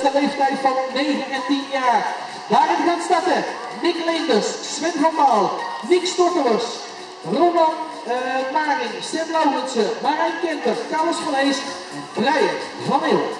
de leeftijd van 9 en 10 jaar. Daarin gaan starten Nick Leenders, Sven van Baal, Nick Stortelers, Roman uh, Maring, Stem Laurensen, Marijn Kenter, Carlos van Ees en Brian van Eeuwen.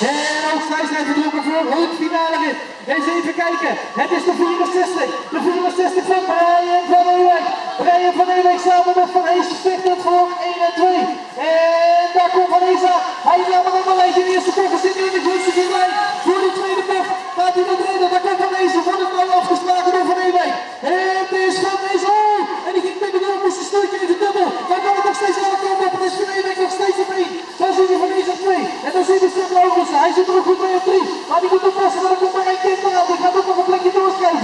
En ook zij zijn voor het finale rit. Eens even kijken. Het is de 64. De 64 Brian van Ewijk samen met Van Hees vechtend voor 1 en 2. En daar komt Van aan. Hij nam er een beetje. De eerste koffer zit in de gunstige lijn. Voor de tweede kop gaat hij dat redden. Daar komt Van Hees. Wordt het nou afgeslagen door Van Ewijk. En het is Van Hees. Oh! En die ging de door. Moest een stukje in de dubbel. Maar kan het nog steeds aan de kant op. Het is Van Ewijk nog steeds op 1. Dan zie je Van Hees op 2. En dan je Stem Laurensen. Hij zit er ook goed bij op 3. Maar die moet oppassen. Maar er komt maar één kind aan. Die gaat ook nog een plekje doorschuiven.